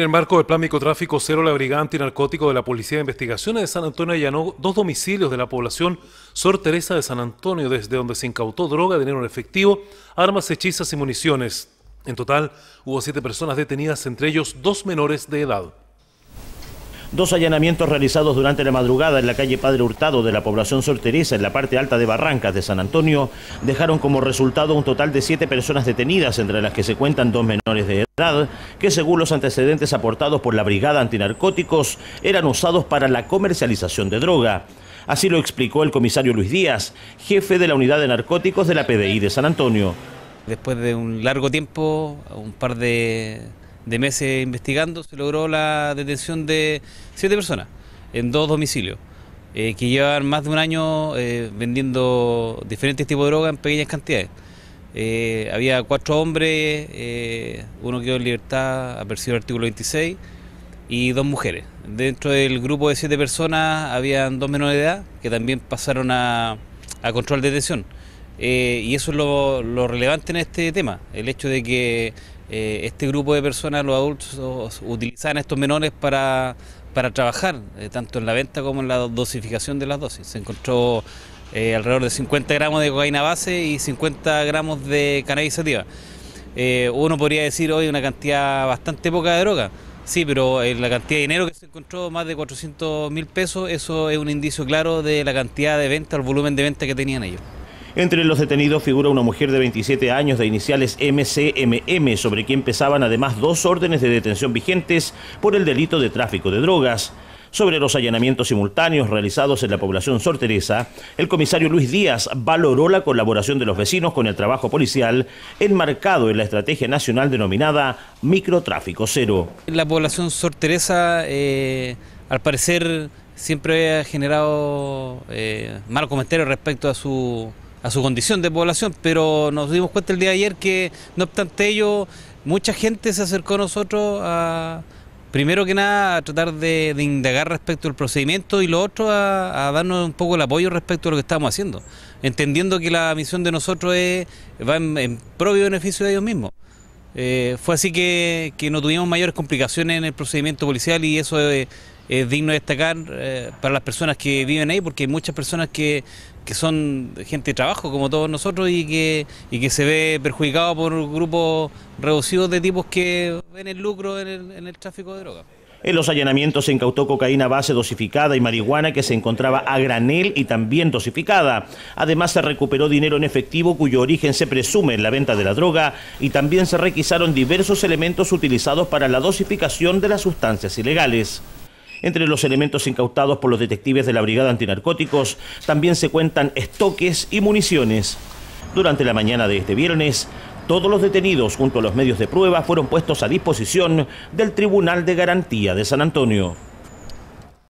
En el marco del plan microtráfico cero, la Brigada Antinarcótico de la Policía de Investigaciones de San Antonio allanó dos domicilios de la población Sor Teresa de San Antonio, desde donde se incautó droga, dinero en efectivo, armas hechizas y municiones. En total, hubo siete personas detenidas, entre ellos dos menores de edad. Dos allanamientos realizados durante la madrugada en la calle Padre Hurtado de la población Sor Teresa, en la parte alta de Barrancas de San Antonio, dejaron como resultado un total de siete personas detenidas, entre las que se cuentan dos menores de edad, que según los antecedentes aportados por la Brigada Antinarcóticos, eran usados para la comercialización de droga. Así lo explicó el comisario Luis Díaz, jefe de la unidad de narcóticos de la PDI de San Antonio. Después de un largo tiempo, un par de de meses investigando, se logró la detención de siete personas en dos domicilios, eh, que llevan más de un año eh, vendiendo diferentes tipos de drogas en pequeñas cantidades. Eh, había cuatro hombres, uno quedó en libertad, apercibido el artículo 26, y dos mujeres. Dentro del grupo de siete personas habían dos menores de edad que también pasaron a, control de detención. y eso es lo, lo relevante en este tema, el hecho de que eh, este grupo de personas, los adultos, utilizaban estos menores para, para trabajar, eh, tanto en la venta como en la dosificación de las dosis. Se encontró eh, alrededor de 50 gramos de cocaína base y 50 gramos de cannabis sativa. uno podría decir hoy una cantidad bastante poca de droga. Sí, pero la cantidad de dinero que se encontró, más de 400 mil pesos, eso es un indicio claro de la cantidad de venta, el volumen de venta que tenían ellos. Entre los detenidos figura una mujer de 27 años de iniciales MCMM, sobre quien pesaban además dos órdenes de detención vigentes por el delito de tráfico de drogas. Sobre los allanamientos simultáneos realizados en la población Sor Teresa, el comisario Luis Díaz valoró la colaboración de los vecinos con el trabajo policial enmarcado en la estrategia nacional denominada Microtráfico Cero. La población Sor Teresa, eh, al parecer, siempre ha generado eh, mal comentario respecto a su a su condición de población, pero nos dimos cuenta el día de ayer que no obstante ello, mucha gente se acercó a nosotros a, primero que nada, a tratar de, indagar respecto al procedimiento y lo otro a, darnos un poco el apoyo respecto a lo que estamos haciendo, entendiendo que la misión de nosotros es, va en, propio beneficio de ellos mismos. Eh, fue así que, no tuvimos mayores complicaciones en el procedimiento policial y eso es, digno de destacar eh, para las personas que viven ahí, porque hay muchas personas que que son gente de trabajo como todos nosotros y que, y que se ve perjudicado por grupos reducidos de tipos que ven el lucro en el, en el tráfico de drogas. En los allanamientos se incautó cocaína base dosificada y marihuana que se encontraba a granel y también dosificada. Además se recuperó dinero en efectivo cuyo origen se presume en la venta de la droga y también se requisaron diversos elementos utilizados para la dosificación de las sustancias ilegales. Entre los elementos incautados por los detectives de la Brigada Antinarcóticos también se cuentan estoques y municiones. Durante la mañana de este viernes, todos los detenidos junto a los medios de prueba fueron puestos a disposición del Tribunal de Garantía de San Antonio.